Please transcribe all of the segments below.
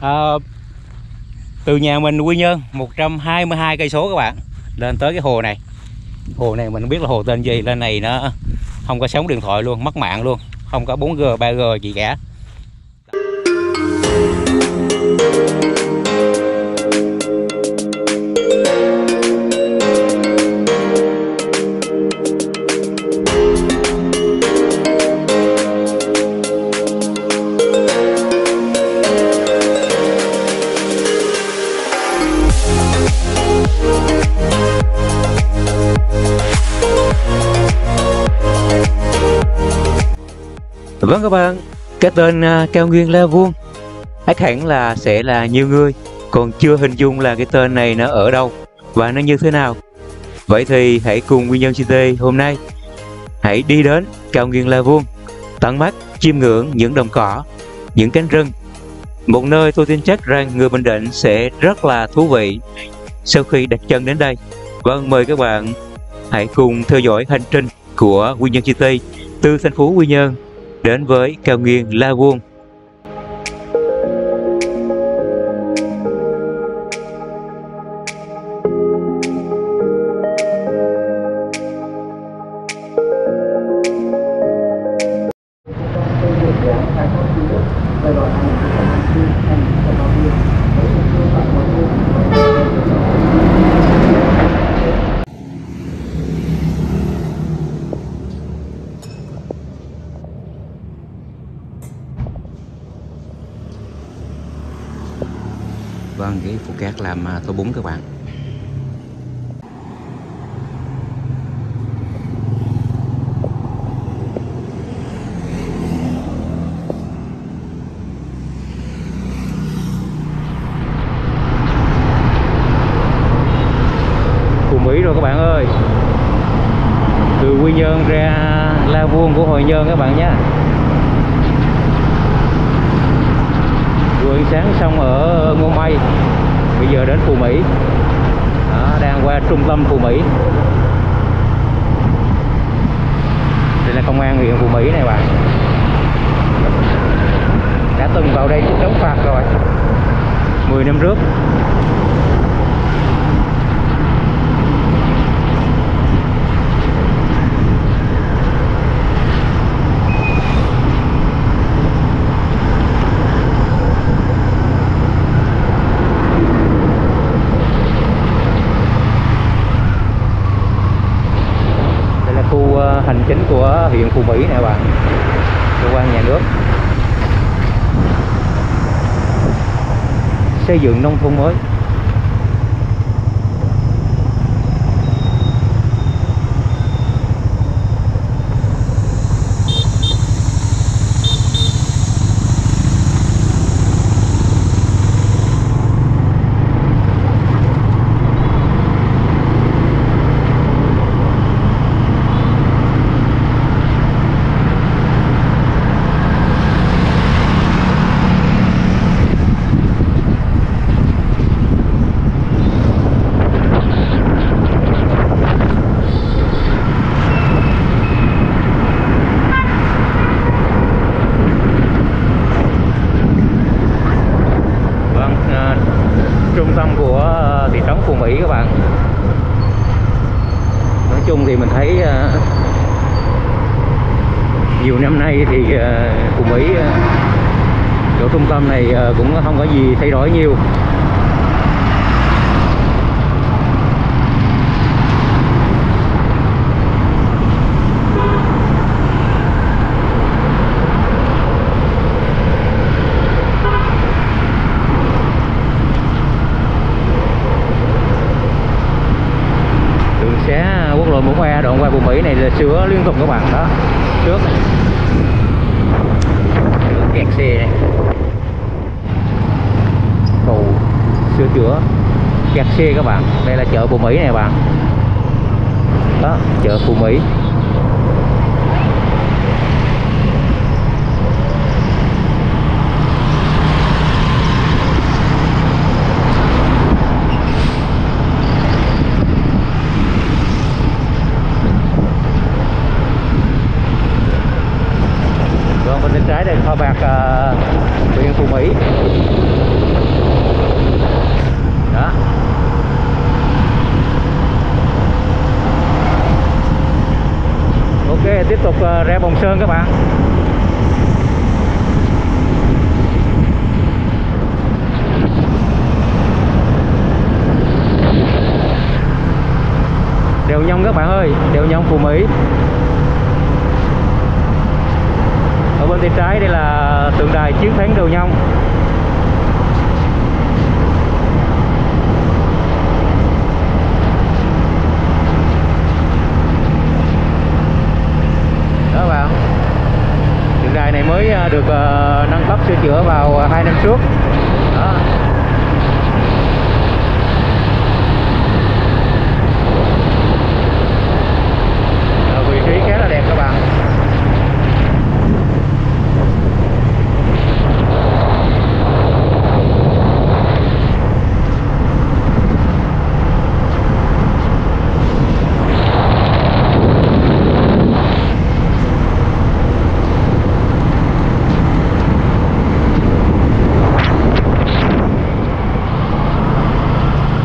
à, từ nhà mình Quy Nhơn 122 cây số các bạn lên tới cái hồ này. Hồ này mình biết là hồ tên gì lên này nó không có sóng điện thoại luôn mất mạng luôn không có 4G 3G gì cả. Các bạn, cái tên à, cao nguyên La Vuông ác hẳn là sẽ là nhiều người còn chưa hình dung là cái tên này nó ở đâu và nó như thế nào. Vậy thì hãy cùng Nguyên Nhân City hôm nay hãy đi đến cao nguyên La Vuông, tận mắt chiêm ngưỡng những đồng cỏ, những cánh rừng. Một nơi tôi tin chắc rằng người Bình Định sẽ rất là thú vị sau khi đặt chân đến đây. Vâng, mời các bạn hãy cùng theo dõi hành trình của Nguyên Nhân City từ thành phố Quy Nhơn đến với cao nguyên La Vuông. Của Mỹ nè bạn cơ quan nhà nước. Xây dựng nông thôn mới vâng à, trung tâm của ờ, thị trấn Phú Mỹ các bạn nói chung thì mình thấy à, nhiều năm nay thì à, Phú Mỹ à, chỗ trung tâm này ờ, cũng không có gì thay đổi nhiều. Đường xá quốc lộ 1A đoạn qua vùng Mỹ này là sửa liên tục các bạn. Đó. Trước này Đường kẹt xe này cầu sửa chữa kẹt xe các bạn. Đây là chợ Phú Mỹ này bạn. Đó, chợ Phú Mỹ Vâng, bên bên trái đây kho bạc uh, huyện Phú Mỹ tục ờ, ra Bồng Sơn các bạn. Đèo nhông các bạn ơi đèo nhông phù mỹ. Ở bên tay trái đây là tượng đài chiến thắng đèo nhông đó bạn tượng đài này mới ờ, được ờ, nâng cấp sửa chữa vào hai năm trước đó Ờ, vị trí khá là đẹp các bạn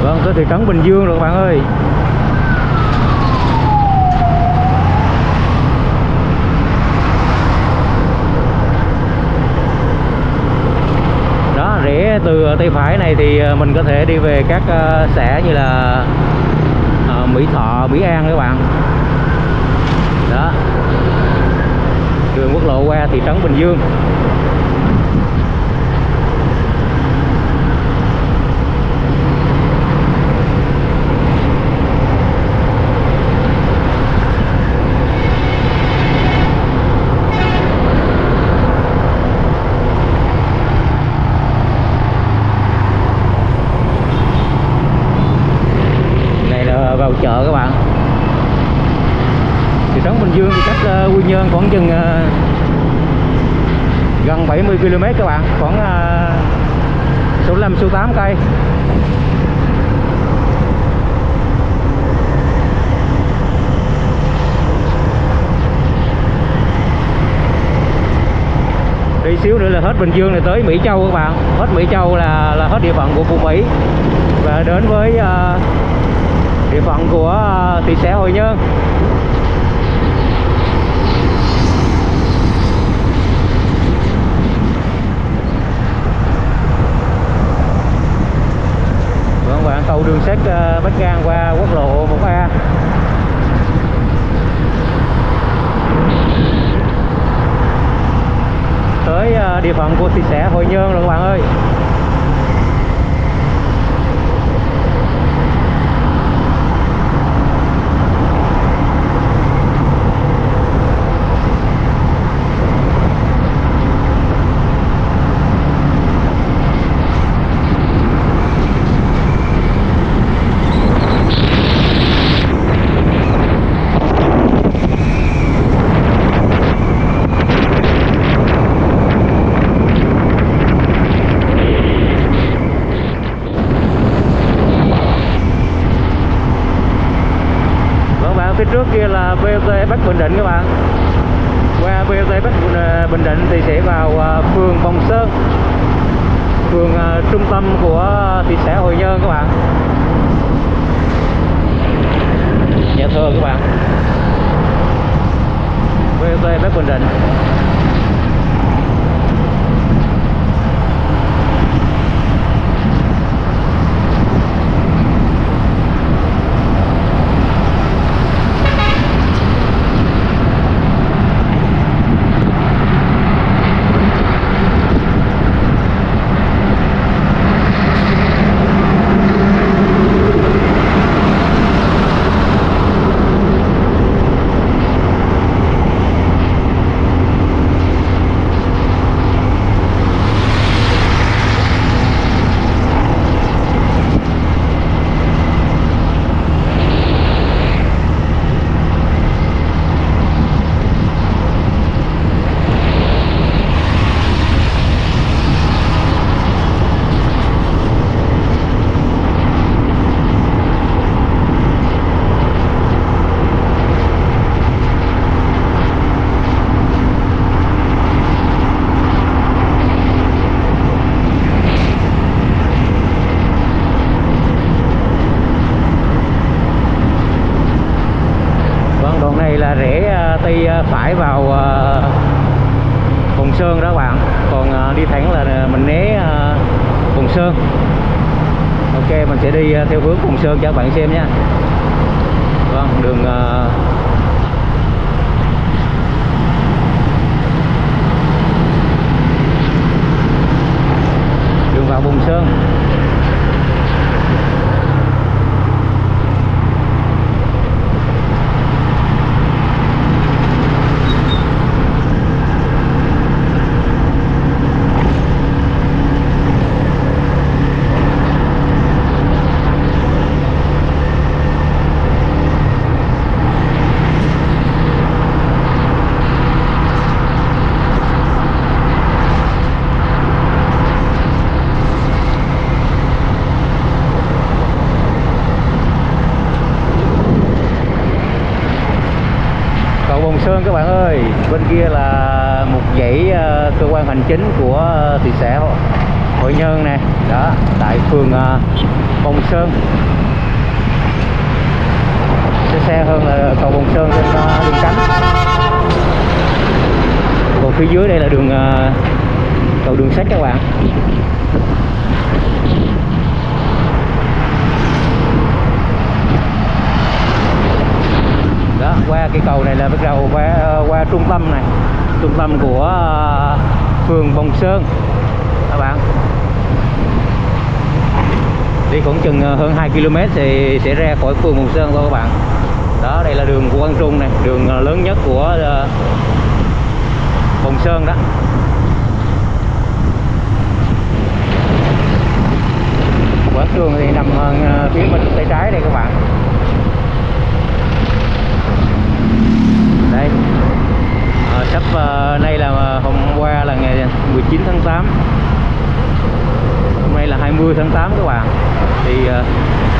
vâng tới thị trấn Bình Dương rồi các bạn ơi. Đó rẽ từ tay phải này thì ờ, mình có thể đi về các ờ, xã như là ờ, Mỹ Thọ, Mỹ An các bạn. Đó. Đường quốc lộ qua thị trấn Bình Dương này là vào chợ các bạn thị trấn Bình Dương thì cách ờ, Quy Nhơn khoảng chừng ờ, gần 70 km các bạn khoảng uh, số 5 số 8 cây. Đi xíu nữa là hết Bình Dương là tới Mỹ Châu các bạn. Hết Mỹ Châu là là hết địa phận của Phú Mỹ. Và đến với uh, địa phận của uh, thị xã Hội Nhơn Vâng bạn cầu đường sắt ờ, Bắc Giang qua quốc lộ 1A tới ờ, địa phận của thị xã Hội Nhơn rồi các bạn ơi Vâng bạn phía trước kia là BOT Bắc Bình Định các bạn. Sơn. Ok, mình sẽ đi ờ, theo hướng Cồn Sơn cho các bạn xem nha. Vâng đường ờ, vào Bùng Sơn cầu Bồng Sơn các bạn ơi bên kia là một dãy ờ, cơ quan hành chính của ờ, thị xã Hội- Hội Nhân nè đó tại phường ờ, Bồng Sơn sẽ xe hơn là cầu Bồng Sơn trên ờ, đường cánh còn phía dưới đây là đường ờ, cầu đường sắt các bạn đó qua cái cầu này là bắt đầu qua qua trung tâm này trung tâm của ờ, phường Bồng Sơn các bạn đi khoảng chừng ờ, hơn 2 km thì sẽ ra khỏi phường Bồng Sơn thôi các bạn. Đó đây là đường của Quang Trung này đường lớn nhất của ờ, Hùng Bồng Sơn đó. Quảng trường thì nằm ờ, phía bên tay trái đây các bạn. Đây. À, sắp à, nay là hôm qua là ngày 19 tháng 8 hôm nay là 20 tháng 8 các bạn. Thì à,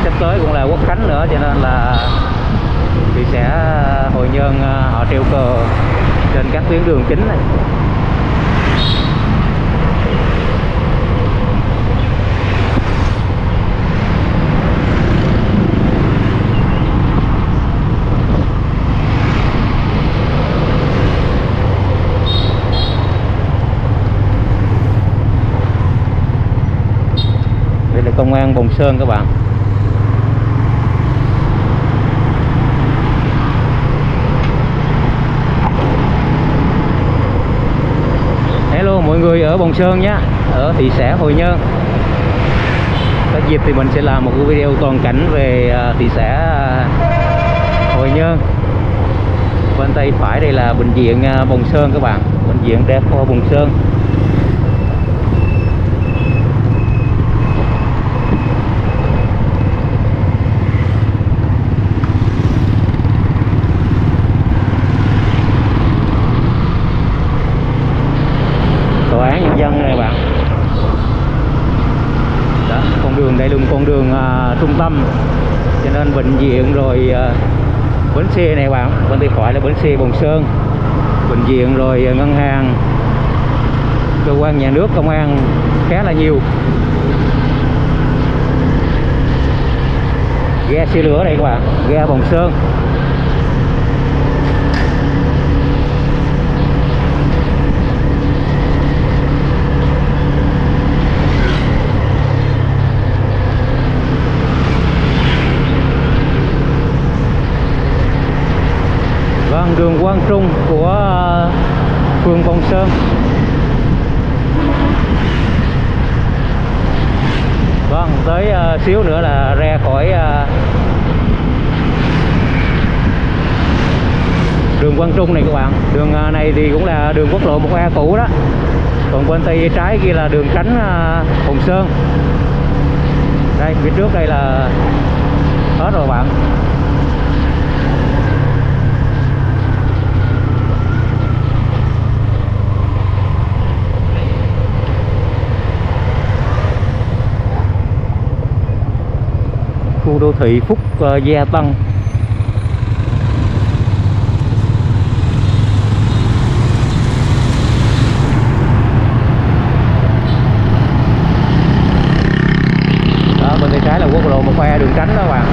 sắp tới cũng là quốc khánh nữa, cho nên là thì sẽ ờ, hội nhân ờ, họ treo cờ trên các tuyến đường chính này. Đây là công an Bồng Sơn các bạn hello mọi người ở Bồng Sơn nhé ở thị xã Hội Nhơn. Có dịp thì mình sẽ làm một cái video toàn cảnh về à, thị xã Hồi Hội Nhơn. Bên tay phải đây là bệnh viện à, Bồng Sơn các bạn, bệnh viện đa khoa Bồng Sơn tòa án nhân dân này bạn đó con đường đây là một con đường à, trung tâm. Cho nên bệnh viện rồi à, bến xe này bạn bên tay phải là bến xe Bồng Sơn. Bệnh viện rồi à, ngân hàng, cơ quan nhà nước, công an khá là nhiều. Ghe xe lửa đây các bạn, ghe Bồng Sơn. Đường Quang Trung của à, phường Bồng Sơn. Vâng, tới uh, xíu nữa là ra khỏi uh, đường Quang Trung này các bạn. Đường uh, này thì cũng là đường quốc lộ 1A cũ đó. Còn bên tay trái kia là đường tránh ờ, Hồng Sơn. Đây, phía trước đây là hết rồi bạn. Khu đô thị Phúc ờ, Gia Tân đó bên tay trái là quốc lộ một phe đường tránh đó các bạn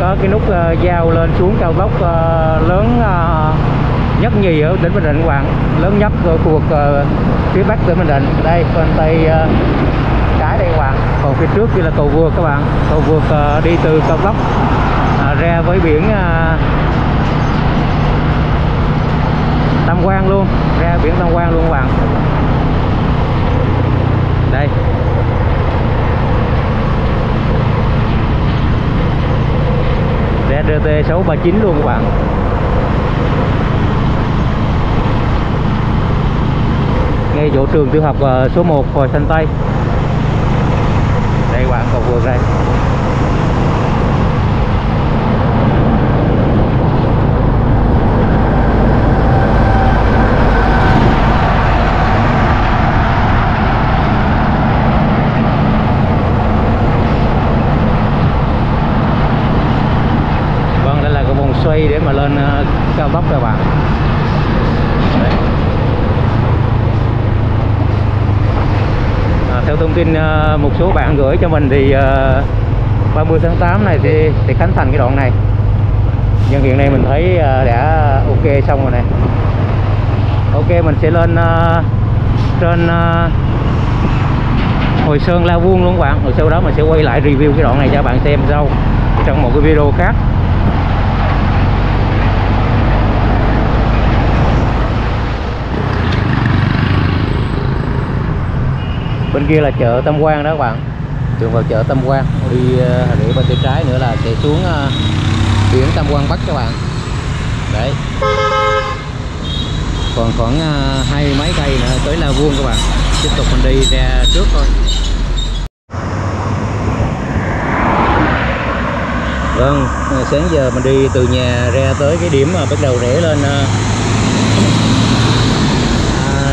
có cái nút uh, giao lên xuống cao tốc uh, lớn uh, nhất nhì ở tỉnh Bình Định các bạn lớn nhất ở khu vực uh, phía bắc tỉnh Bình Định. Đây bên tay uh, ờ, trái đây các bạn còn phía trước kia là cầu vượt các bạn. Cầu vượt uh, đi từ cao tốc uh, à, ra với biển uh, Tam Quan luôn. Ra biển Tam Quan luôn các bạn. Đây. Ra 639 luôn các bạn. Ngay chỗ trường tiểu học ờ, số 1 Hồi Xanh Tây. Đây, bạn cầu vượt đây vâng đây là cái vòng xoay để mà lên ờ, cao tốc các bạn Đấy. À, theo thông tin ờ, một số bạn gửi cho mình thì ờ, 30 tháng 8 này thì, thì khánh thành cái đoạn này. Nhưng hiện nay mình thấy ờ, đã ok xong rồi này ok mình sẽ lên trên Hồi Sơn La Vuông luôn các bạn. Rồi sau đó mình sẽ quay lại review cái đoạn này cho các bạn xem sau trong một cái video khác. Bên kia là chợ Tâm Quan đó các bạn. Đường vào chợ Tâm Quan đi ờ, để bên tay trái nữa là sẽ xuống ờ, biển Tâm Quan Bắc các bạn. Đấy. Còn khoảng ờ, hai mấy cây nữa tới La Vuông các bạn. Tiếp tục mình đi ra trước thôi. Vâng, ờ, sáng giờ mình đi từ nhà ra tới cái điểm mà bắt đầu rẽ lên à,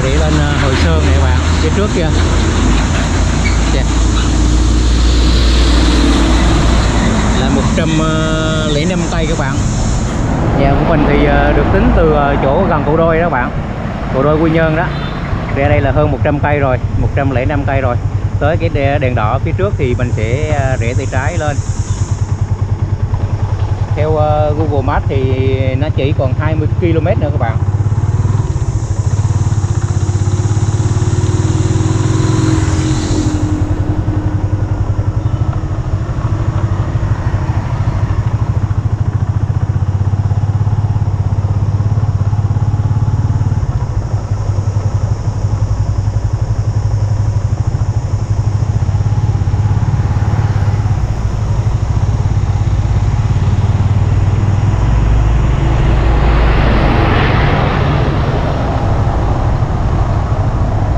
rẽ lên Hồi Sơn này các bạn, phía trước kia. Là 105 cây các bạn. Nhà của mình thì ờ, được tính từ ờ, chỗ gần Cổ Đôi đó các bạn. Cổ Đôi Quy Nhơn đó. Ra đây là hơn 100 cây rồi, 105 cây rồi. Tới cái đèn đỏ phía trước thì mình sẽ ờ, rẽ tay trái lên theo Google Maps thì nó chỉ còn 20 km nữa các bạn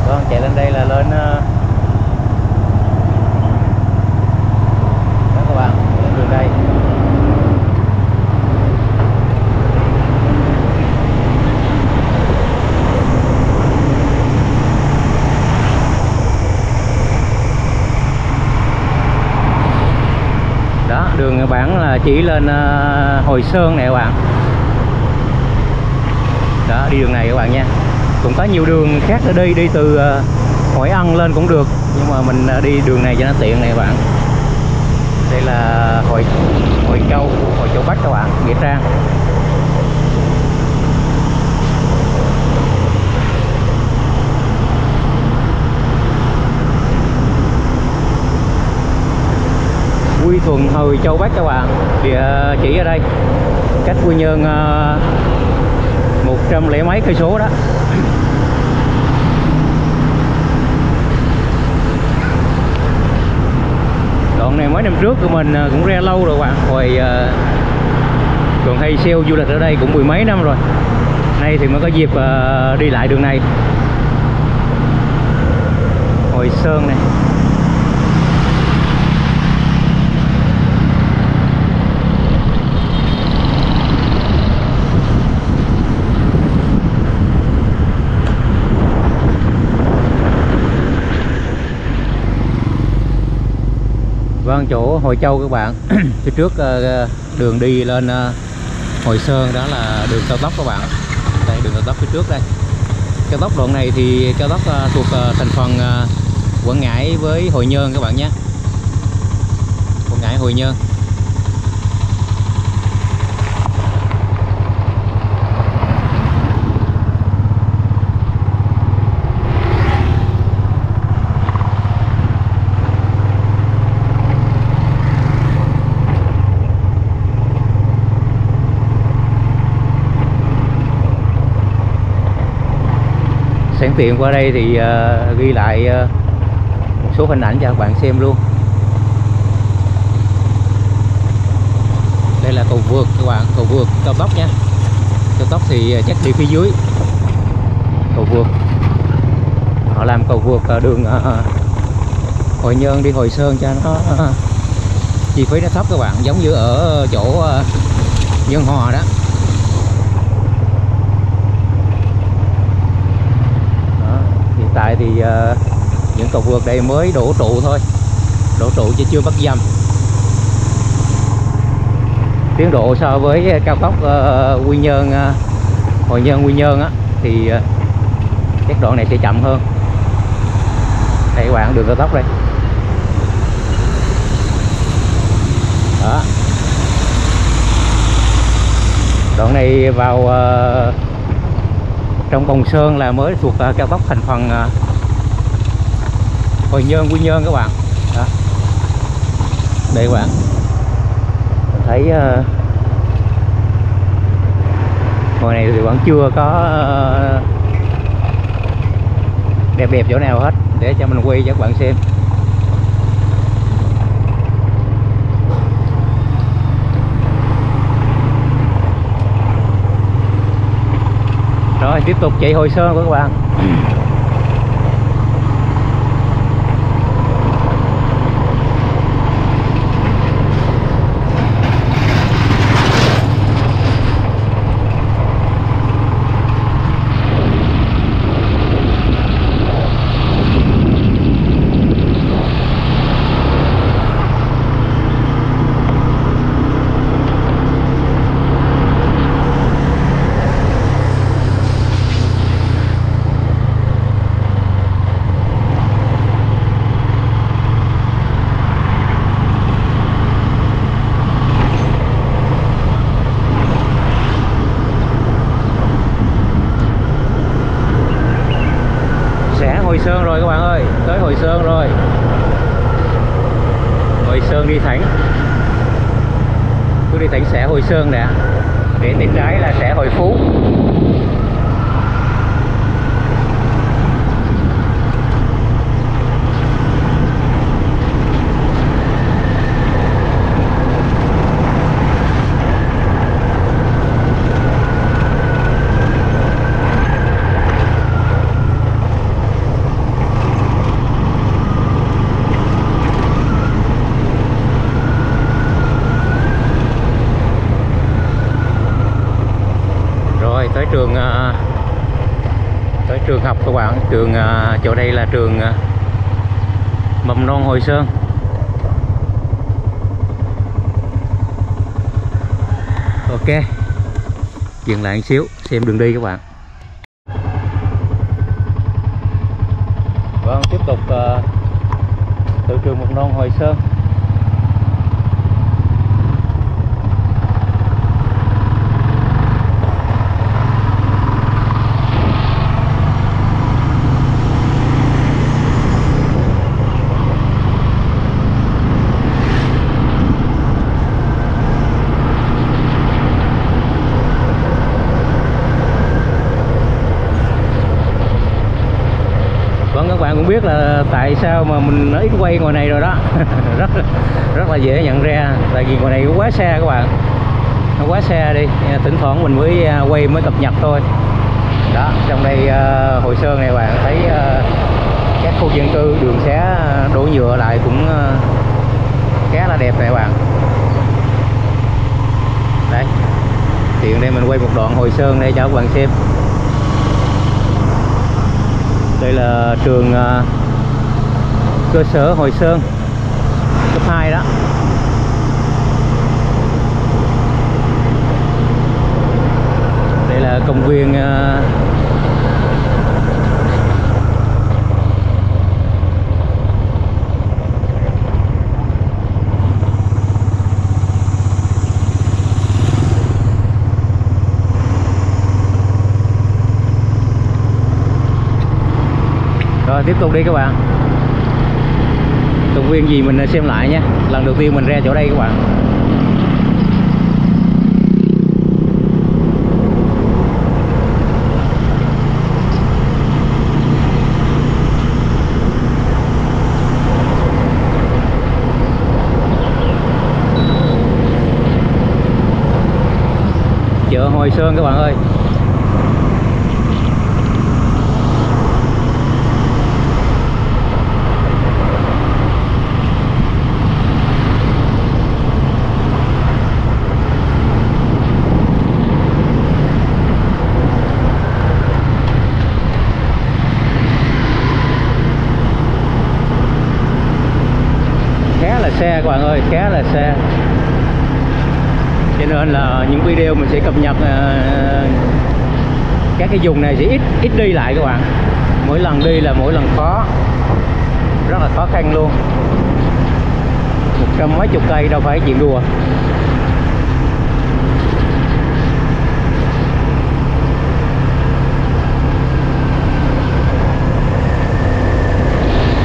Vâng, chạy lên đây là lên ờ, đó các bạn, lên đường đây. Đó, đường bản là chỉ lên ờ, Hồi Sơn này các bạn. Đó, đi đường này các bạn nha. Cũng có nhiều đường khác ở đi đi từ ờ, Hội Ân lên cũng được. Nhưng mà mình ờ, đi đường này cho nó tiện này các bạn. Đây là Hội Hội Châu Hội Châu Bắc các bạn Nghĩa Trang. Quy Thuận Hồi Châu Bắc các bạn. Địa chỉ ở đây. Cách Quy Nhơn ờ, một trăm lẻ mấy cây số đó. Đoạn này mấy năm trước của mình ờ, cũng ra lâu rồi bạn. Hồi ờ, còn hay sale du lịch ở đây cũng mười mấy năm rồi. Nay thì mới có dịp đi lại đường này. Hồi sơn này. Sang chỗ hội Châu các bạn. Phía trước ờ, đường đi lên ờ, hội Sơn, đó là đường cao tốc các bạn. Đây, đường cao tốc phía trước đây. Cao tốc đoạn này thì cao tốc ờ, thuộc thành phần Quảng Ngãi với Hội Nhơn các bạn nhé. Quảng Ngãi, Hội Nhơn. Tiện qua đây thì uh, ghi lại uh, một số hình ảnh cho các bạn xem luôn. Đây là cầu vượt các bạn cầu vượt cao tốc nha. Cao tốc thì ờ, chắc đi phía dưới. Cầu vượt. Họ làm cầu vượt đường uh, Hội Nhơn đi Hồi Sơn cho nó uh, chi phí nó thấp các bạn giống như ở chỗ uh, Nhân Hòa đó hiện tại thì uh, những cầu vượt đây mới đổ trụ thôi. Đổ trụ chứ chưa bắt dầm tiến độ so với cao tốc uh, Quy Nhơn uh, Hội Nhơn Quy Nhơn á thì uh, đoạn này sẽ chậm hơn. Đây các bạn đường cao tốc đây. Đó. Đoạn này vào uh, trong Bồng Sơn là mới thuộc uh, cao tốc thành phần uh, Hồi Nhơn Quy Nhơn các bạn. Đó. đây các bạn. Mình thấy ờ, uh, hồi này thì vẫn chưa có uh, đẹp đẹp chỗ nào hết. Để cho mình quay cho các bạn xem. Rồi tiếp tục chạy hồi sơn các bạn Hồi Sơn rồi các bạn ơi Tới Hồi Sơn rồi Hồi Sơn đi thẳng Cứ đi Sơn nè Để tay trái là sẽ Hồi Phú tới trường à, tới trường học các bạn trường trường à, mầm non Hồi Sơn. Ok, dừng lại một xíu, xem đường đi các bạn Vâng tiếp tục từ trường mầm non Hồi Sơn cũng biết là tại sao mà mình ít quay ngoài này rồi đó. Rất rất là dễ nhận ra tại vì ngoài này quá xa các bạn. Nó quá xa đi thỉnh thoảng mình mới à, quay mới cập nhật thôi. Đó trong đây uh, hồi sơn này bạn thấy uh, các khu dân cư đường xá đổ nhựa lại cũng uh, khá là đẹp này bạn. Đấy tiện đây mình quay một đoạn hồi sơn đây cho các bạn xem. Đây là trường uh, cơ sở Hồi Sơn. Cấp 2 đó. Đây là công viên uh, rồi tiếp tục đi các bạn viên gì mình xem lại nhé lần đầu tiên mình ra chỗ đây các bạn. Chợ Hồi Sơn các bạn ơi. Xe các bạn ơi khá là xe. Cho nên là những video mình sẽ cập nhật uh, các cái vùng này sẽ ít ít đi lại các bạn. Mỗi lần đi là mỗi lần khó. Rất là khó khăn luôn. Một trăm mấy chục cây đâu phải chuyện đùa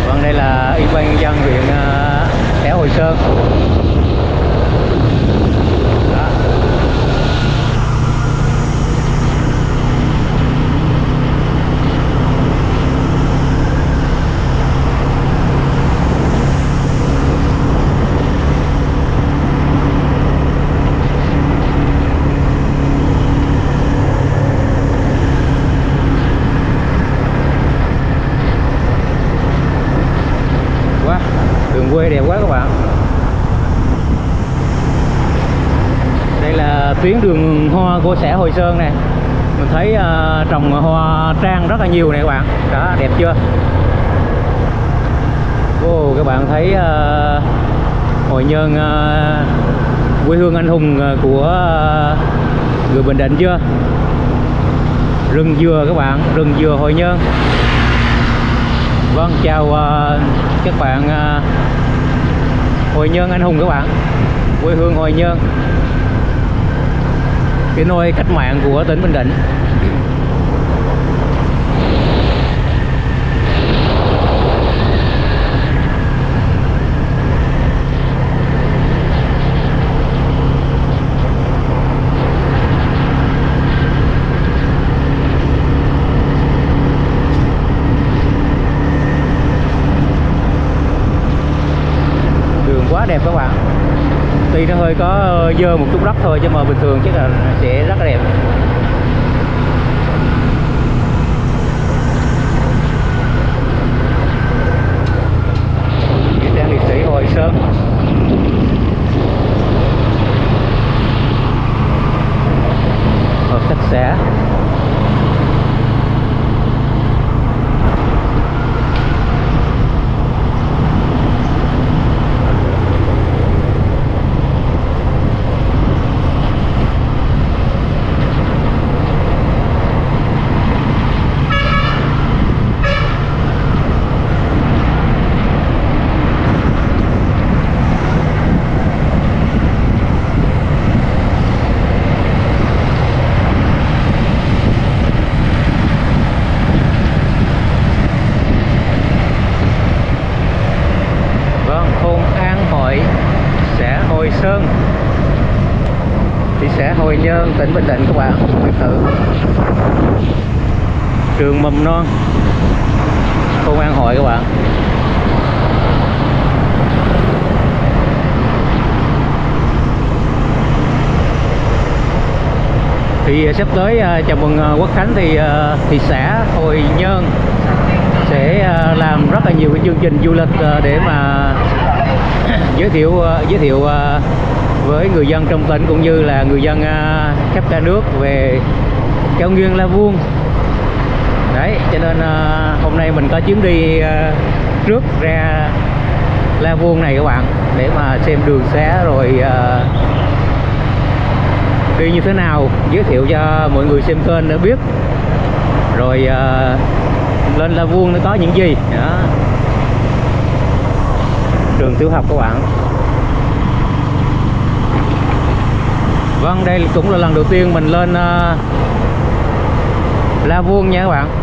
vâng đây là ủy ban nhân dân huyện ờ, Đéo Hồi Sơn Đó. quá đường quê đẹp quá các bạn đây là tuyến đường hoa Hội Sơn này mình thấy uh, trồng hoa trang rất là nhiều này các bạn. Đó đẹp chưa? Wow, các bạn thấy uh, Hội Nhơn uh, ờ, quê hương anh hùng của uh, người Bình Định chưa? Rừng dừa các bạn rừng dừa Hội Nhơn Vâng, chào uh, các bạn uh, Hội Nhơn anh hùng các bạn. Quê hương Hội Nhơn cái nôi cách mạng của tỉnh Bình Định Đường quá đẹp các bạn Tuy nó hơi có ờ, dơ một chút đất thôi, chứ mà bình thường chắc là sẽ rất là đẹp Nghĩa trang liệt sĩ Hồi Sơn Hợp tác xã Vâng, thôn An Hội, xã Hồi Sơn, thị xã Hồi Nhơn, tỉnh Bình Định các bạn. Biệt thự trường mầm non công An Hội các bạn. Thì à, sắp tới à, chào mừng à, Quốc Khánh thì thị xã Hồi Nhơn sẽ làm rất là nhiều cái chương trình du lịch để mà giới thiệu giới thiệu với người dân trong tỉnh cũng như là người dân khắp cả nước về cao nguyên La Vuông đấy cho nên uh, hôm nay mình có chuyến đi ờ, uh, trước ra La Vuông này các bạn để mà xem đường xá rồi uh, đi như thế nào giới thiệu cho mọi người xem kênh để biết. Rồi uh, lên La Vuông nó có những gì? Đó. Trường tiểu học các bạn. Vâng đây cũng là lần đầu tiên mình lên uh, La Vuông nha các bạn.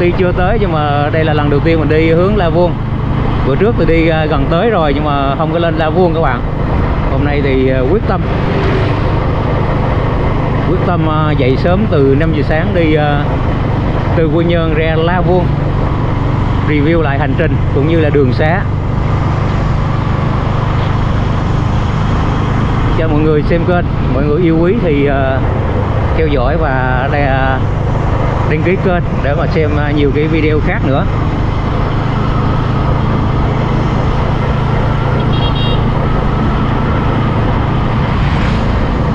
Tuy chưa tới nhưng mà đây là lần đầu tiên mình đi hướng La Vuông. Bữa trước tôi đi à, gần tới rồi nhưng mà không có lên La Vuông các bạn. Hôm nay thì à, quyết tâm. Quyết tâm à, dậy sớm từ 5 giờ sáng đi từ Quy Nhơn ra La Vuông. Review lại hành trình cũng như là đường xá. Cho mọi người xem kênh mọi người yêu quý thì theo dõi và đây, đăng ký kênh để mà xem à, nhiều cái video khác nữa.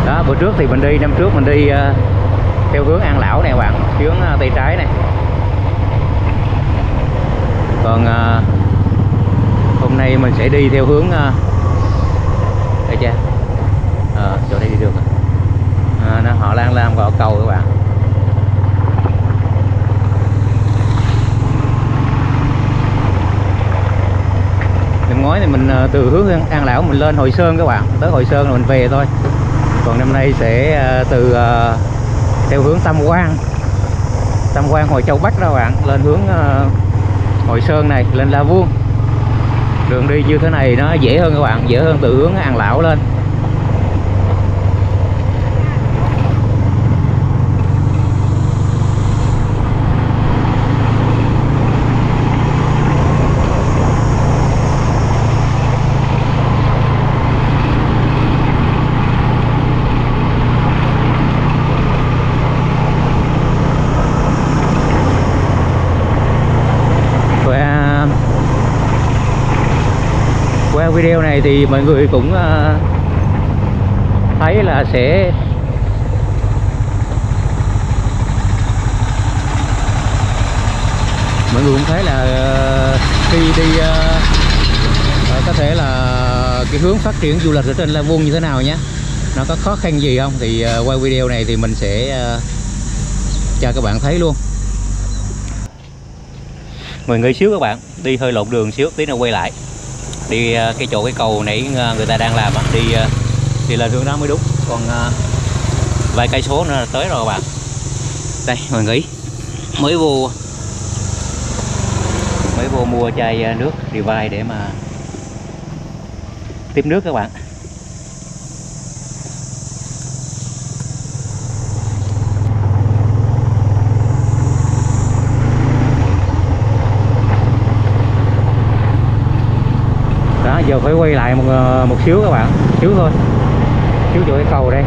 Đó bữa trước thì mình đi năm trước mình đi à, theo hướng An Lão này các bạn hướng à, tay trái này còn à, hôm nay mình sẽ đi theo hướng đây chưa à, ờ, chỗ đây đi được à, nó họ lan làm vào cầu các bạn. Ngoái thì mình ờ, từ hướng An- Lão mình lên Hội Sơn các bạn. Tới Hội Sơn rồi mình về thôi. Còn năm nay sẽ ờ, từ ờ, theo hướng Tam Quan Tam Quan Hội Châu Bắc đó các bạn. Lên hướng Hội Sơn này, lên La Vuông. Đường đi như thế này nó dễ hơn các bạn. Dễ hơn từ hướng An Lão lên qua qua video này thì mọi người cũng ờ, thấy là sẽ mọi người cũng thấy là ờ, khi đi ờ, có thể là cái hướng phát triển du lịch ở trên La Vuông như thế nào nhé. Nó có khó khăn gì không? Thì qua video này thì mình sẽ cho các bạn thấy luôn. Mời người xíu các bạn, Đi hơi lộn đường xíu, tí nữa quay lại. Đi ờ, cái chỗ cái cầu nãy ờ, người ta đang làm á, Đi ờ, thì là hướng đó mới đúng? Còn vài cây số nữa là tới rồi các bạn. Đây, mọi người Mới vô Mới vô mua chai nước Revive để mà Tiếp nước các bạn đó giờ phải quay lại một ờ, một xíu các bạn. Xíu thôi. Xíu chỗ cái cầu đây.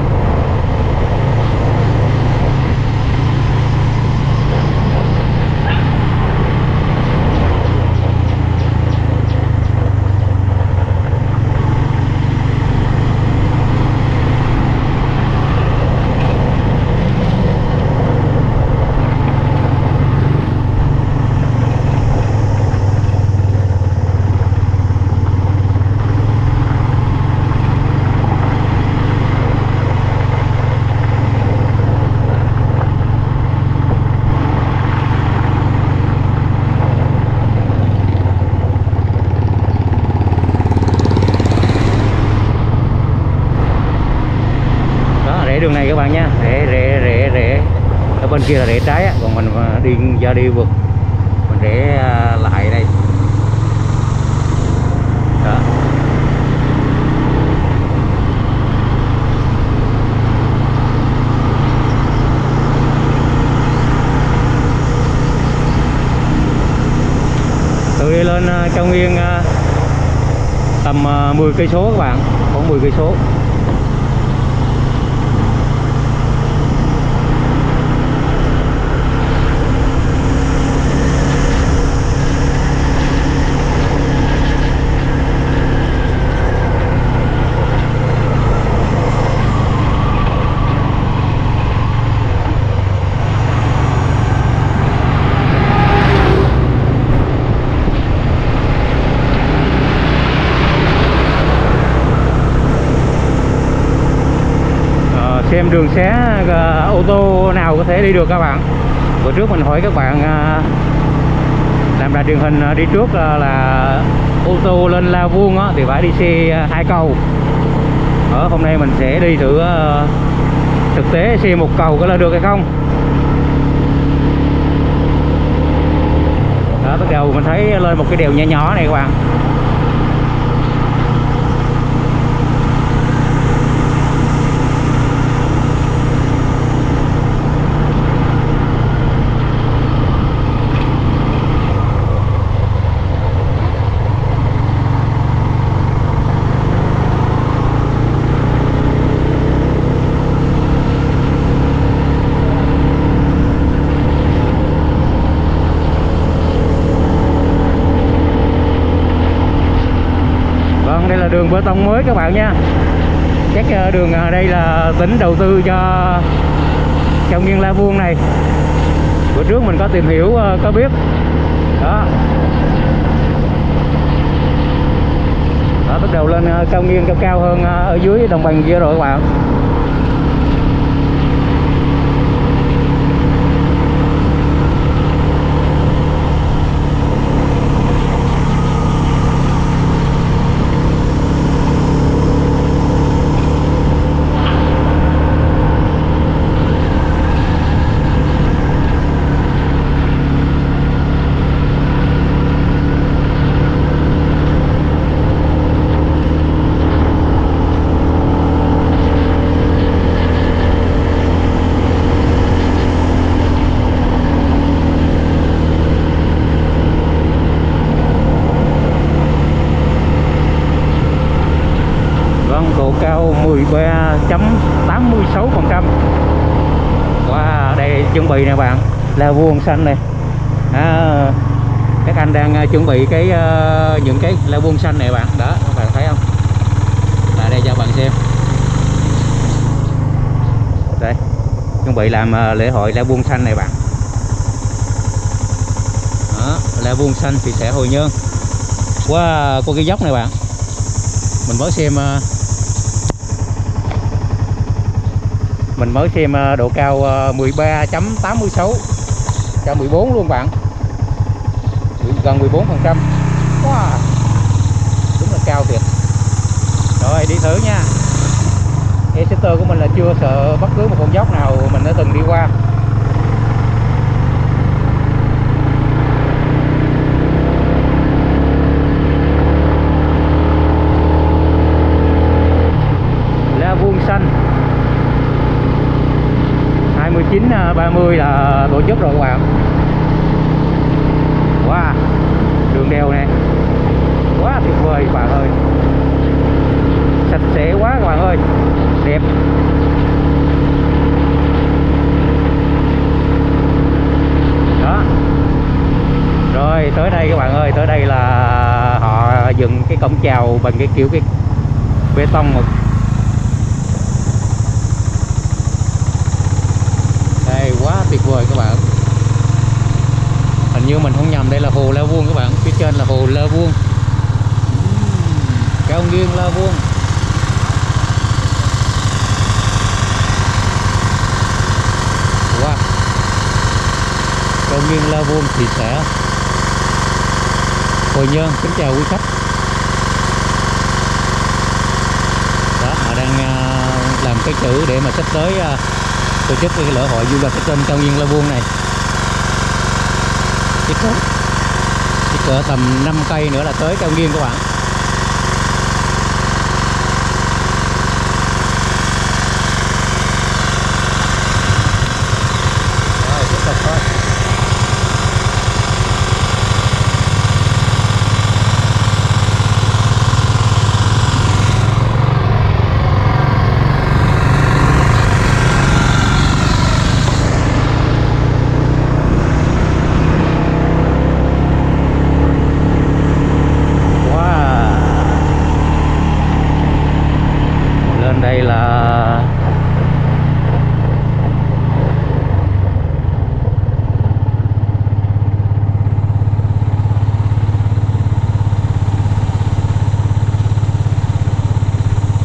Cây số Đường xé uh, ờ, ô tô nào có thể đi được các bạn. Bữa trước mình hỏi các bạn uh, làm đài truyền hình ờ, đi trước là ô tô lên La Vuông á, thì phải đi xe hai cầu. Ở hôm nay mình sẽ đi thử thực tế xe một cầu có lên được hay không. Đó bắt đầu mình thấy lên một cái đèo nhỏ nhỏ này các bạn. Tông mới các bạn nha. Chắc ờ, đường ờ, đây là tỉnh đầu tư cho cao nguyên La Vuông này. Bữa trước mình có tìm hiểu ờ, có biết. Đó. Đó, bắt đầu lên cao nguyên cao cao hơn ở dưới đồng bằng kia rồi các bạn. Vâng, độ cao 13.86%. Wow, đây chuẩn bị nè bạn, là vuông xanh này. À, các anh đang à, chuẩn bị cái uh, những cái la vuông xanh này bạn. Đó, các bạn thấy không? Là đây cho bạn xem. Đây, chuẩn bị làm uh, lễ hội la vuông xanh này bạn. Đó, la vuông xanh thì sẽ hồi nhơn. Qua qua cái dốc này bạn mình mới xem uh, mình mới xem ờ, độ cao ờ, 13.86 cho 14 luôn bạn. Gần 14 phần trăm. Wow. đúng là cao thiệt. Rồi, đi thử nha. Exeter của mình là chưa sợ bất cứ một con dốc nào mình đã từng đi qua La Vuông Xanh 29 à, 30 là tổ chức rồi các bạn. Wow Đường đèo nè. Quá tuyệt vời các bạn ơi. Sạch sẽ quá các bạn ơi. Đẹp. Đó. Rồi tới đây các bạn ơi Tới đây là họ dựng cái cổng chào bằng cái kiểu cái bê tông mà đây quá tuyệt vời các bạn. Hình như mình không nhầm, đây là hồ La Vuông các bạn. Phía trên là hồ La Vuông. Cao nguyên La Vuông. Wow. Cao nguyên La Vuông thị xã Hồi Nhơn, kính chào quý khách. Đó, họ đang à, làm cái chữ để mà sắp tới à, tổ chức cái lễ hội du lịch ở trên cao nguyên La Vuông này. Chỉ có chỉ cỡ tầm 5 cây nữa là tới cao nguyên các bạn rồi tiếp tục thôi wow lên đây là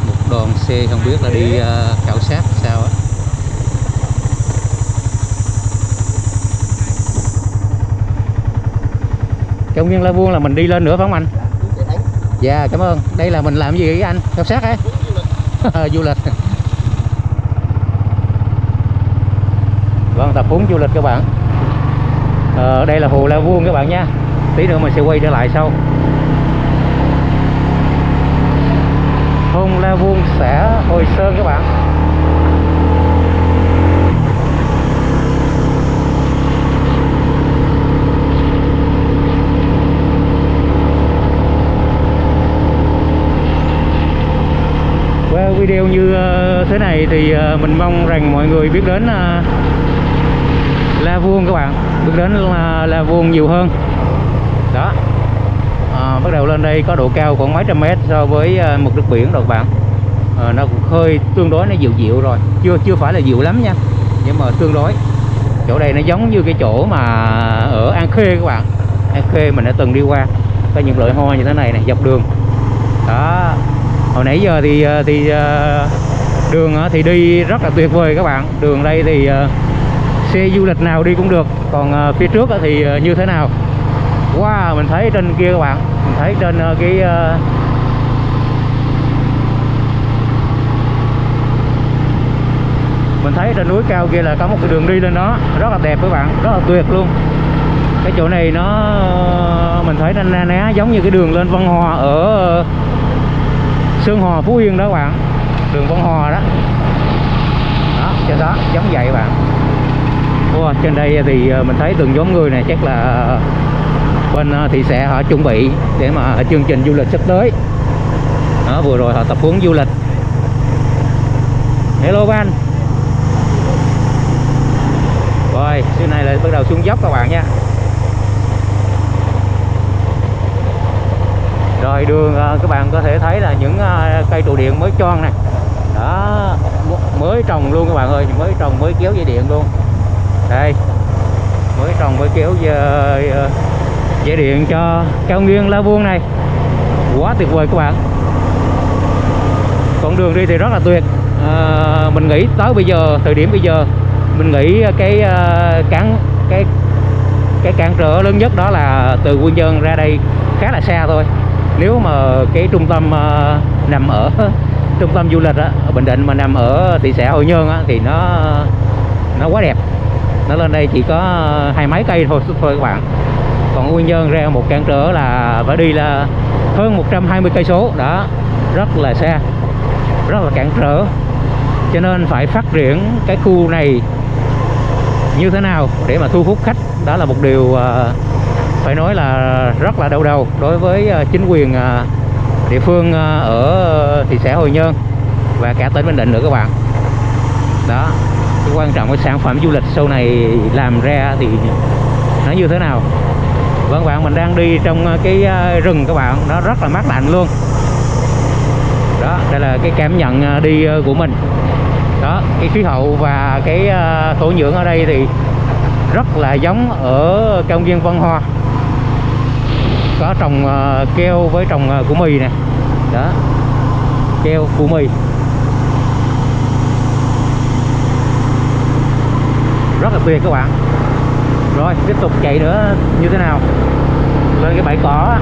một đoàn xe không biết là đi ờ, khảo sát sao á Cao La Vuông là mình đi lên nữa phải không anh? Dạ cảm ơn. Đây là mình làm gì vậy anh? Khảo sát ấy? du lịch. Vâng, tập huấn du lịch các bạn. Ờ, đây là hồ La Vuông các bạn nha. Tí nữa mình sẽ quay trở lại sau. Thôn La Vuông, xã Hồi Sơn các bạn qua như ờ, thế này thì ờ, mình mong rằng mọi người biết đến ờ, La Vuông các bạn. Biết đến là La Vuông nhiều hơn. Đó. À, bắt đầu lên đây có độ cao khoảng mấy trăm mét so với mực nước biển rồi các bạn. À, nó cũng hơi tương đối nó dịu dịu rồi. Chưa chưa phải là dịu lắm nha nhưng mà tương đối. Chỗ đây nó giống như cái chỗ mà ở An Khê các bạn. An Khê mình đã từng đi qua. Có những loại hoa như thế này này dọc đường. Đó hồi nãy giờ thì ờ, thì ờ, đường ờ, thì đi rất là tuyệt vời các bạn. Đường đây thì xe du lịch nào đi cũng được. Còn phía trước thì như thế nào? Wow, mình thấy trên kia các bạn. Mình thấy trên cái mình thấy trên núi cao kia là có một cái đường đi lên đó. Rất là đẹp các bạn. Rất là tuyệt luôn. Cái chỗ này nó mình thấy nó na ná giống như cái đường lên Văn Hòa ở Sơn Hòa Phú Yên đó các bạn. Đường Văn Hòa đó. Đó trên đó giống vậy các bạn. Wow, trên đây thì ờ, mình thấy từng nhóm người này chắc là ờ, bên ờ, thị xã họ chuẩn bị để mà chương trình du lịch sắp tới. Đó vừa rồi họ tập huấn du lịch. Hello ban rồi xưa này là bắt đầu xuống dốc các bạn nha. Rồi đường à, các bạn có thể thấy là những à, cây trụ điện mới tròn này. Đó mới trồng luôn các bạn ơi mới trồng mới kéo dây điện luôn. Đây mới trồng mới kéo dây, à, dây điện cho cao nguyên la vuông này. Quá tuyệt vời các bạn. Con đường đi thì rất là tuyệt. À, mình nghĩ tới bây giờ thời điểm bây giờ mình nghĩ cái uh, cản cái cái cản trở lớn nhất đó là từ quân dân ra đây khá là xa thôi nếu mà cái trung tâm ờ, nằm ở trung tâm du lịch á, ở Bình Định mà nằm ở thị xã Hội Nhơn á, thì nó nó quá đẹp. Nó lên đây chỉ có hai mấy cây thôi thôi các bạn còn Quy Nhơn ra một cản trở là phải đi là hơn 120 cây số. Đó rất là xa rất là cản trở. Cho nên phải phát triển cái khu này như thế nào để mà thu hút khách? Đó là một điều uh, phải nói là rất là đau đầu đối với ờ, chính quyền ờ, địa phương ờ, ở thị xã Hội Nhơn và cả tỉnh Bình Định nữa các bạn. Đó, cái quan trọng cái sản phẩm du lịch sau này làm ra thì nó như thế nào. Vâng bạn, mình đang đi trong cái rừng các bạn, nó rất là mát lạnh luôn. Đó, đây là cái cảm nhận đi của mình. Đó, cái khí hậu và cái thổ nhưỡng ở đây thì rất là giống ở công viên Văn Hoa có trồng ờ, keo với trồng ờ, củ mì nè. Đó. Keo, củ mì. Rất là tuyệt các bạn. Rồi, tiếp tục chạy nữa, như thế nào? Lên cái bãi cỏ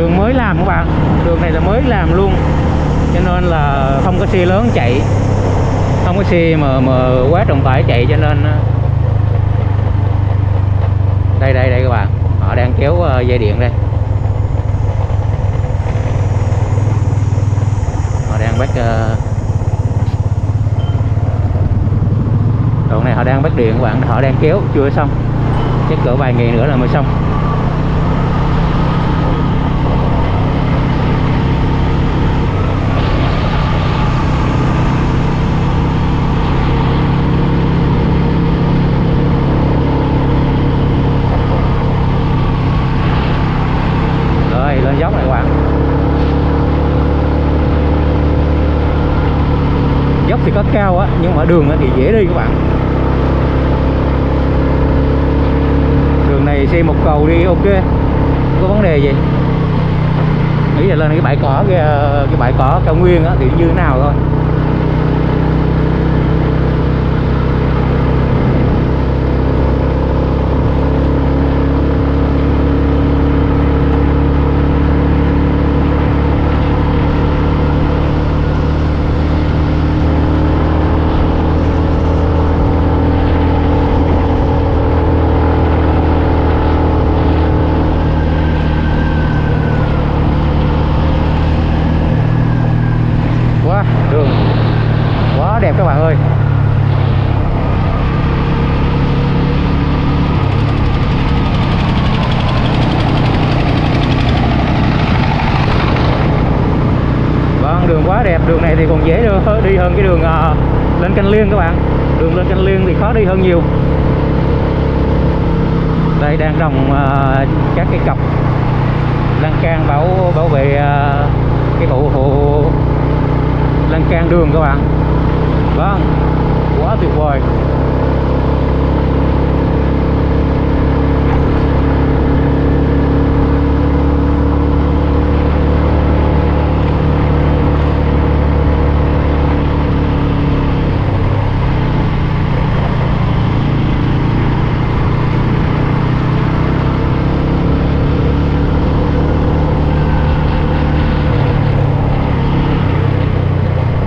đường mới làm các bạn. Đường này là mới làm luôn cho nên là không có xe lớn chạy. Không có xe mà mà quá trọng tải chạy cho nên ờ, đây đây đây các bạn. Họ đang kéo ờ, dây điện đây. Họ đang bắt ờ, đoạn này họ đang bắt điện các bạn. Họ đang kéo, chưa xong. Chắc cỡ vài ngày nữa là mới xong rồi lên dốc này các bạn dốc thì có cao á, nhưng mà đường á thì dễ đi các bạn. Đường này xây một cầu đi ok, không có vấn đề gì. Nghĩ là lên cái bãi cỏ cái cái bãi cỏ cao nguyên á thì như thế nào thôi quá đường quá đẹp các bạn ơi vâng đường quá đẹp đường này thì còn dễ đi hơn cái đường uh, lên canh liên các bạn đường lên canh liên thì khó đi hơn nhiều đây đang trồng uh, các cái cọc lan can bảo bảo vệ uh, cái hộ hộ lan can đường các bạn vâng quá tuyệt vời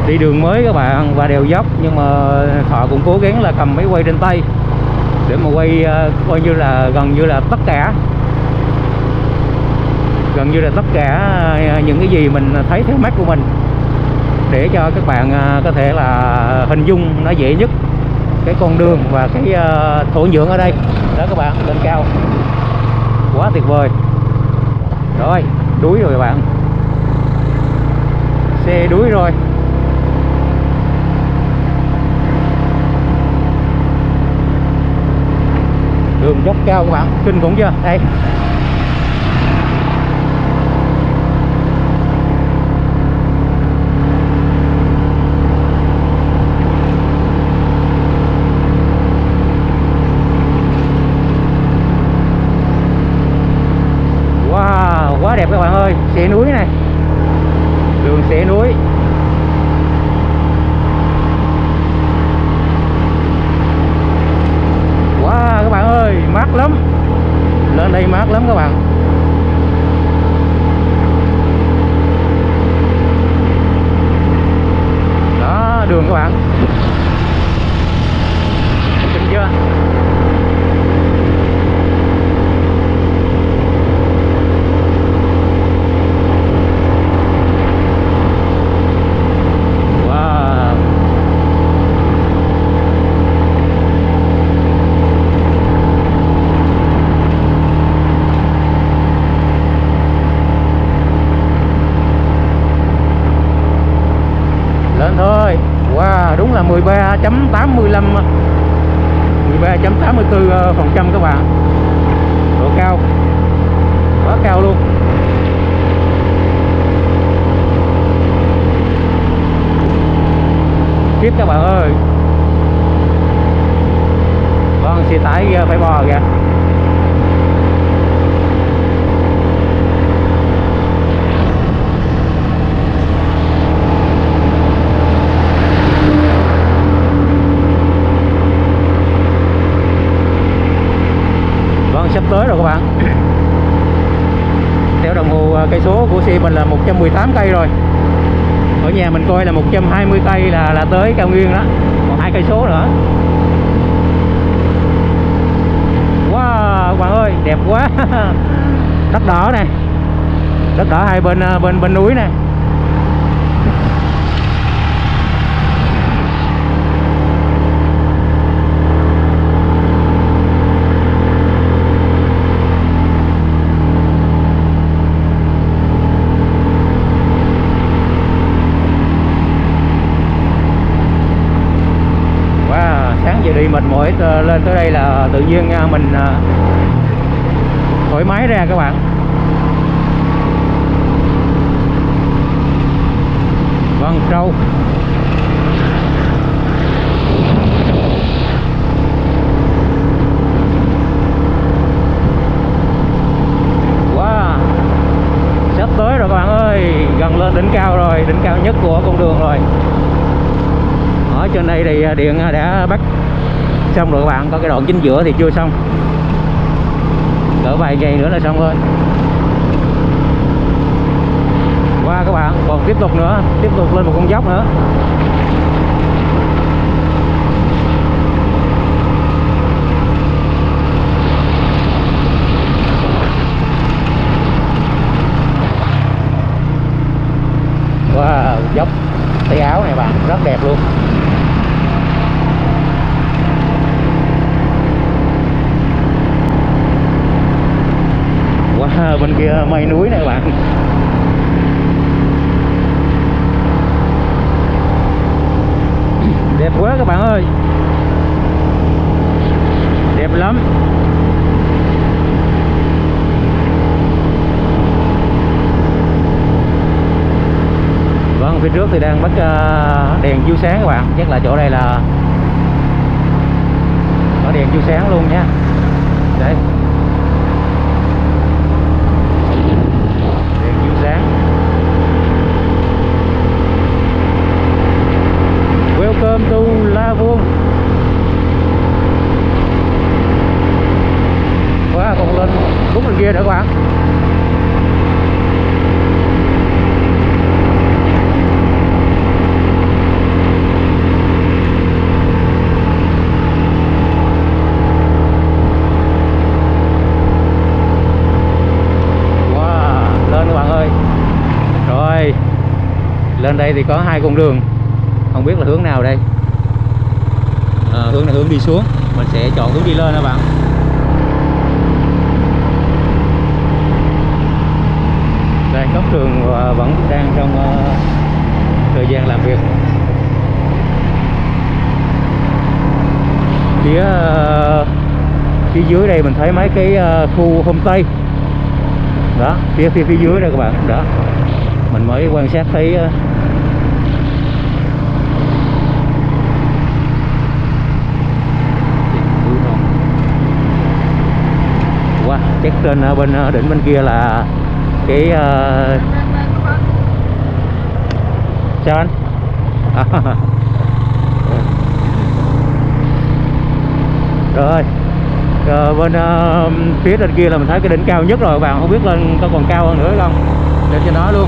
đi đường mới các bạn, và đèo dốc. Nhưng mà họ cũng cố gắng là cầm máy quay trên tay, để mà quay ờ, coi như là gần như là tất cả. Gần như là tất cả ờ, những cái gì mình thấy theo mắt của mình, để cho các bạn ờ, có thể là hình dung nó dễ nhất cái con đường và cái thổ nhưỡng ở đây. Đó các bạn, lên cao. Quá tuyệt vời. Rồi, đuối rồi các bạn. Xe đuối rồi. Đường dốc cao các bạn. Kinh khủng chưa? Đây wow quá đẹp các bạn ơi xe núi này đường xe núi mát lắm lên đây mát lắm các bạn đó đường các bạn kinh chưa đúng là 13.85 13.84 phần trăm các bạn độ cao quá cao luôn tiếp các bạn ơi vâng xe tải phải bò kìa sắp tới rồi các bạn theo đồng hồ à, cây số của xe mình là 118 cây rồi ở nhà mình coi là 120 cây là là tới cao nguyên đó. Còn hai cây số nữa. Wow, bạn ơi, đẹp quá. Đất đỏ này đất đỏ hai bên à, bên bên núi này đi mệt mỏi lên tới đây là tự nhiên mình ờ, thoải mái ra các bạn. Vâng trâu. Wow. Sắp tới rồi các bạn ơi, gần lên đỉnh cao rồi, đỉnh cao nhất của con đường rồi. Ở trên đây thì ờ, điện ờ, đã bắt xong rồi các bạn, có cái đoạn chính giữa thì chưa xong. Cỡ vài giây nữa là xong thôi qua các bạn, còn tiếp tục nữa, tiếp tục lên một con dốc nữa. Wow, dốc tay áo này bạn, rất đẹp luôn. Ờ, bên kia mây núi này các bạn. Đẹp quá các bạn ơi. Đẹp lắm. Vâng phía trước thì đang bắt ờ, đèn chiếu sáng các bạn. Chắc là chỗ đây là có đèn chiếu sáng luôn nha. Đây đây thì có hai con đường. Không biết là hướng nào đây. À, Hướng này hướng đi xuống. Mình sẽ chọn hướng đi lên các bạn. Đây góc trường ờ, vẫn đang trong ờ, thời gian làm việc. Phía ờ, phía dưới đây mình thấy mấy cái khu homestay. Đó phía phía phía dưới đây các bạn. Đó. Mình mới quan sát thấy ờ, wow chắc trên bên đỉnh bên kia là cái uh... sao anh? À, rồi Ờ, bên uh, phía trên kia là mình thấy cái đỉnh cao nhất rồi các bạn không biết lên có còn cao hơn nữa hay không? Lên trên đó luôn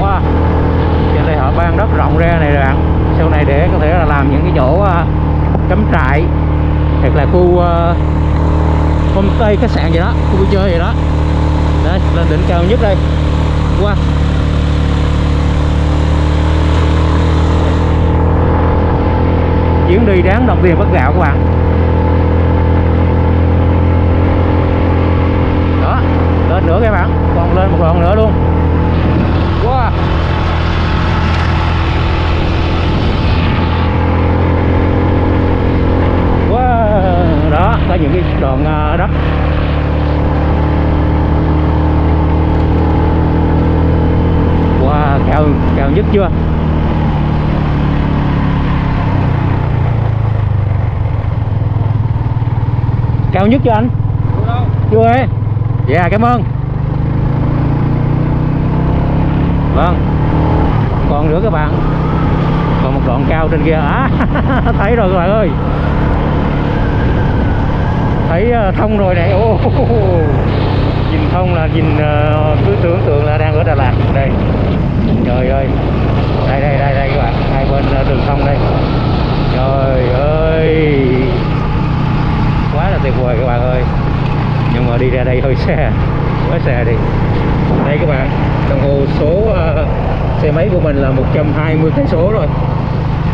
wow trên đây họ ban đất rộng ra này bạn sau này để có thể là làm những cái chỗ ờ, cắm trại hoặc là khu ờ, homestay khách sạn gì đó, khu vui chơi gì đó. Đây lên đỉnh cao nhất đây. Wow chuyến đi đáng đồng tiền bất gạo các bạn. Đó, lên nữa các bạn. Còn lên một đoạn nữa luôn wow wow đó có những cái đoạn à, đất. Wow, cao cao nhất chưa? Cao nhất chưa anh? Chưa ấy dạ cảm ơn. Vâng. Còn nữa các bạn. Còn một đoạn cao trên kia. À thấy rồi các bạn ơi thấy ờ, thông rồi này. Ô nhìn thông là nhìn ờ, cứ tưởng tượng là đang ở Đà Lạt. Đây. Trời ơi. Đây đây đây đây các bạn. Hai bên ờ, đường thông đây. Trời ơi. Quá là tuyệt vời các bạn ơi. Nhưng mà đi ra đây hơi xa quá xa đi. Đây các bạn. Đồng hồ số xe máy của mình là 120 cây số rồi.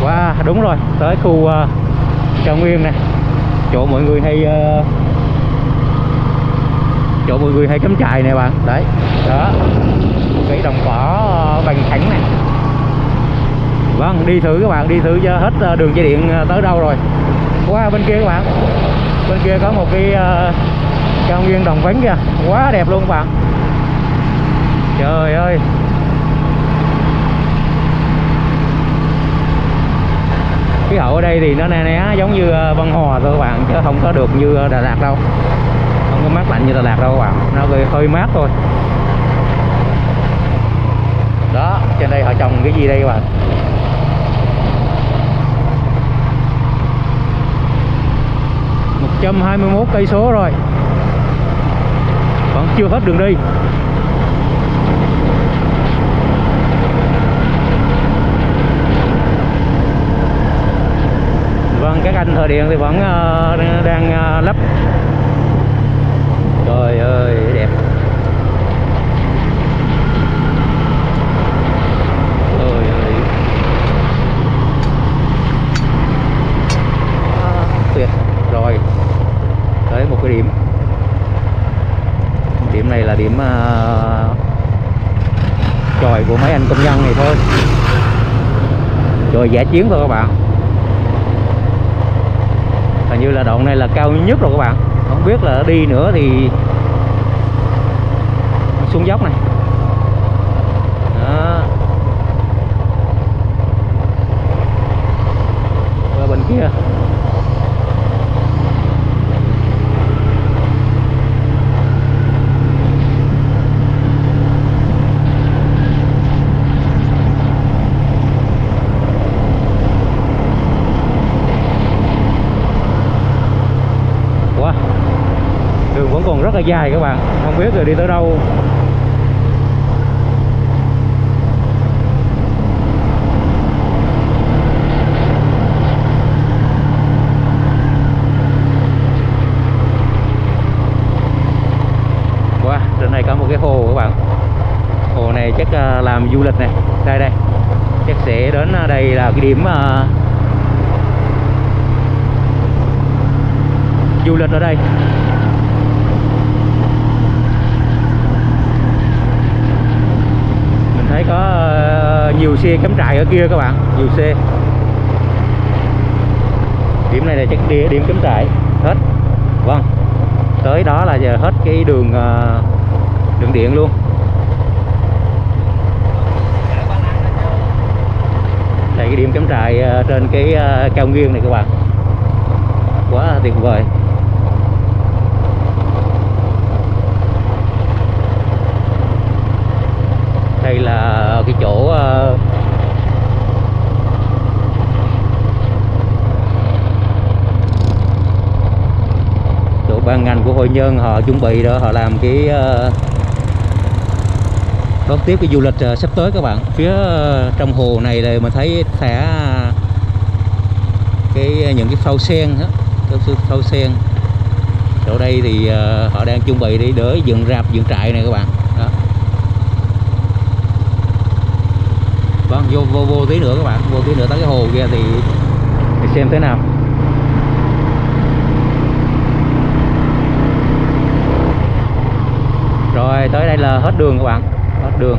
Wow đúng rồi. Tới khu uh, nguyên này chỗ mọi người hay ờ, chỗ mọi người hay cắm trại nè bạn. Đấy. Đó. Cái đồng cỏ ờ, bằng thẳng này vâng đi thử các bạn đi thử cho hết ờ, đường dây điện tới đâu rồi. Qua bên kia các bạn. Bên kia có một cái ờ, cao nguyên đồng vắng kìa. Quá đẹp luôn các bạn. Trời ơi. Khí ở đây thì nó né né giống như ờ, vân Văn Hòa thôi các bạn chứ không có được như ờ, Đà Lạt đâu. Không có mát lạnh như Đà Lạt đâu các bạn nó hơi, hơi mát thôi. Đó trên đây họ trồng cái gì đây các bạn? Một trăm hai mươi mốt cây số rồi. Vẫn chưa hết đường đi. Còn các anh thợ điện thì vẫn ờ, đang ờ, lắp trời ơi đẹp. Trời ơi. À, tuyệt rồi. Tới một cái điểm. Điểm này là điểm uh, của mấy anh công nhân này thôi. Rồi giả chiến thôi các bạn hình như là đoạn này là cao nhất rồi các bạn. Không biết là đi nữa thì xuống dốc này. Đó. Và bên kia quá đường vẫn còn rất là dài các bạn không biết rồi đi tới đâu. Quá trên này có một cái hồ các bạn. Hồ này chắc à, làm du lịch này. Đây đây. Chắc sẽ đến à, đây là cái điểm uh, du lịch ở đây mình thấy có ờ, nhiều xe cắm trại ở kia các bạn nhiều xe điểm này là chắc địa, điểm cắm trại. Hết. Vâng. Tới đó là giờ hết cái đường ờ, đường điện luôn. Đây, cái điểm cắm trại ờ, trên cái ờ, cao nguyên này các bạn. Quá tuyệt vời đây là cái chỗ ờ, chỗ ban ngành của hội nhân họ chuẩn bị đó họ làm cái ờ, đón tiếp cái du lịch ờ, sắp tới các bạn. Phía ờ, trong hồ này là mình thấy thả cái những cái phao sen đó cái phao sen. Chỗ đây thì họ đang chuẩn bị để đỡ dựng rạp dựng trại này các bạn. Đó. Vâng vô vô vô tí nữa các bạn vô tí nữa tới cái hồ kia thì, thì xem thế nào. Rồi, tới đây là hết đường các bạn. Hết đường.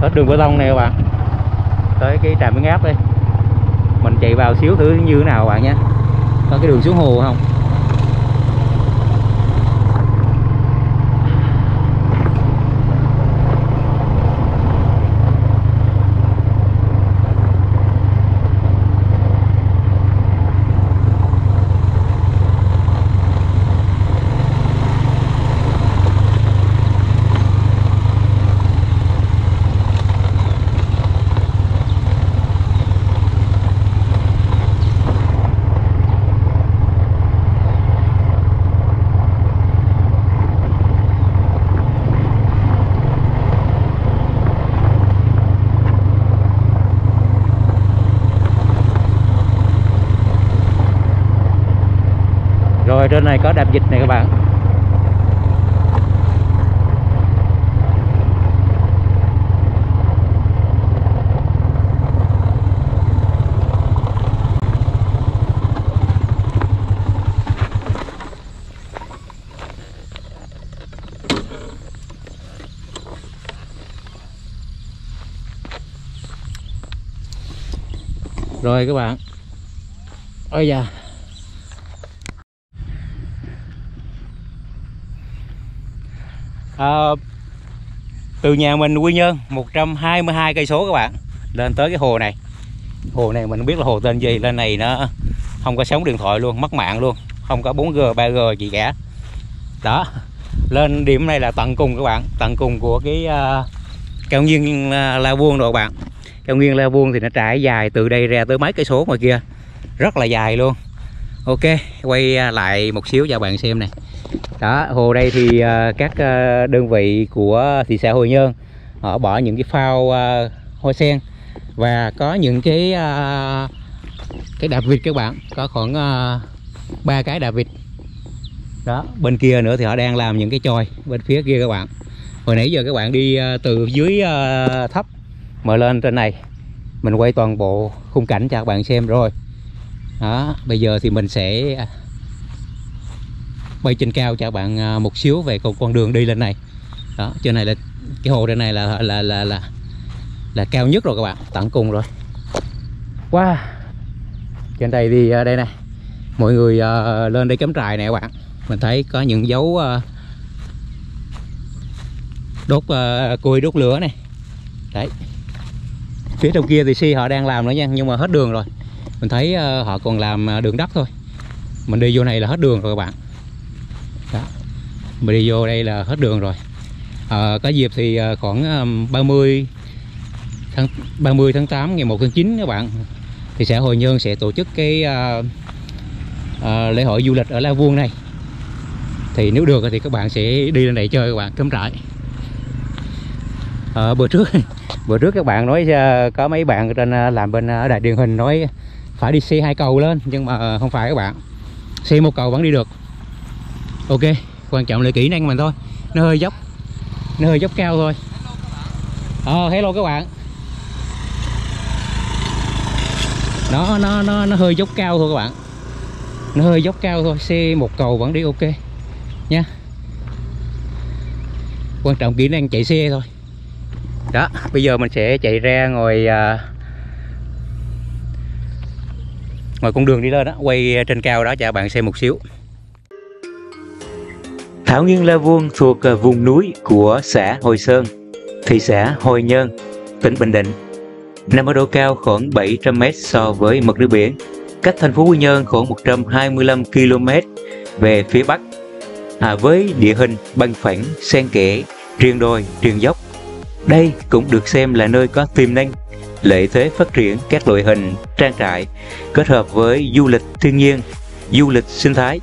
Hết đường bê tông này các bạn. Tới cái trạm biến áp đây. Mình chạy vào xíu thử như thế nào các bạn nhé. Có cái đường xuống hồ không rồi trên này có đạp dịch này các bạn. Rồi các bạn. Ôi da. À, từ nhà mình Quy Nhơn 122 cây số các bạn lên tới cái hồ này. Hồ này mình không biết là hồ tên gì lên này nó không có sóng điện thoại luôn mất mạng luôn không có 4G 3G gì cả. Đó lên điểm này là tận cùng các bạn tận cùng của cái uh, cao nguyên uh, La vuông rồi các bạn. Cao nguyên La vuông thì nó trải dài từ đây ra tới mấy cây số ngoài kia rất là dài luôn. Ok quay lại một xíu cho bạn xem này đó hồ đây thì uh, các uh, đơn vị của thị xã Hội Nhơn họ bỏ những cái phao uh, hoa sen và có những cái uh, cái đạp vịt các bạn có khoảng ba uh, cái đạp vịt. Đó bên kia nữa thì họ đang làm những cái chòi bên phía kia các bạn. Hồi nãy giờ các bạn đi uh, từ dưới uh, thấp mà lên trên này mình quay toàn bộ khung cảnh cho các bạn xem rồi. Đó bây giờ thì mình sẽ bay trên cao cho bạn à, một xíu về con con đường đi lên này. Đó chỗ này là cái hồ trên này là là là là là cao nhất rồi các bạn tận cùng rồi. Wow. Trên đây thì à, đây này, mọi người à, lên đây cắm trại nè các bạn. Mình thấy có những dấu đốt uh, cùi đốt lửa này. Đấy. Phía trong kia thì si họ đang làm nữa nha nhưng mà hết đường rồi. Mình thấy họ còn làm đường đất thôi. Mình đi vô này là hết đường rồi các bạn mình đi vô đây là hết đường rồi. À, có dịp thì à, khoảng à, 30 tháng 30 tháng 8 ngày 1 tháng 9 các bạn thì xã Hồi Nhơn sẽ tổ chức cái à, à, lễ hội du lịch ở La Vuông này. Thì nếu được thì các bạn sẽ đi lên đây chơi các bạn cắm trại. À, bữa trước bữa trước các bạn nói à, có mấy bạn trên làm bên ở đài truyền hình nói phải đi xe hai cầu lên nhưng mà không phải các bạn. Xe một cầu vẫn đi được. Ok quan trọng là kỹ năng mình thôi. Nó hơi dốc. Nó hơi dốc cao thôi. Ờ hello các bạn. Nó nó nó nó hơi dốc cao thôi các bạn. Nó hơi dốc cao thôi. Xe một cầu vẫn đi ok. Nha. Quan trọng kỹ năng chạy xe thôi. Đó bây giờ mình sẽ chạy ra ngoài à, ngoài con đường đi lên đó quay trên cao đó cho bạn xem một xíu. Thảo Nguyên La Vuông thuộc ờ, vùng núi của xã Hồi Sơn, thị xã Hồi Nhơn, tỉnh Bình Định. Nằm ở độ cao khoảng 700m so với mực nước biển, cách thành phố Quy Nhơn khoảng 125 km về phía bắc. À, với địa hình bằng phẳng, xen kẽ, triền đồi, triền dốc. Đây cũng được xem là nơi có tiềm năng, lợi thế phát triển các loại hình trang trại kết hợp với du lịch thiên nhiên, du lịch sinh thái.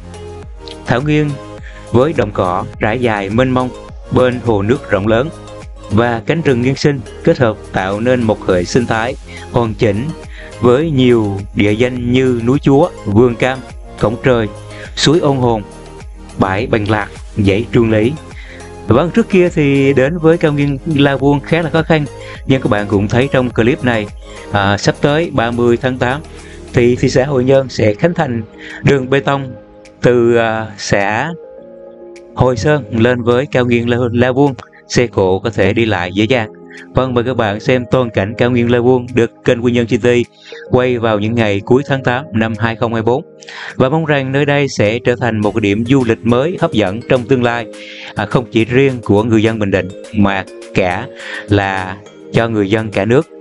Thảo Nguyên với đồng cỏ trải dài mênh mông bên hồ nước rộng lớn và cánh rừng nguyên sinh kết hợp tạo nên một hệ sinh thái hoàn chỉnh với nhiều địa danh như núi Chúa, vườn cam, cổng trời, suối ôn hồn, bãi Bành lạc, dãy trường lý. Vâng, trước kia thì đến với cao nguyên La Vuông khá là khó khăn, nhưng các bạn cũng thấy trong clip này, à, sắp tới 30 tháng 8 thì thị xã Hội Nhơn sẽ khánh thành đường bê tông từ à, xã Hồi Sơn lên với cao nguyên La, La Vuông, xe cộ có thể đi lại dễ dàng. Vâng, mời các bạn xem toàn cảnh cao nguyên La Vuông được kênh Quy Nhơn TV quay vào những ngày cuối tháng 8 năm 2024. Và mong rằng nơi đây sẽ trở thành một điểm du lịch mới hấp dẫn trong tương lai, à, không chỉ riêng của người dân Bình Định mà cả là cho người dân cả nước.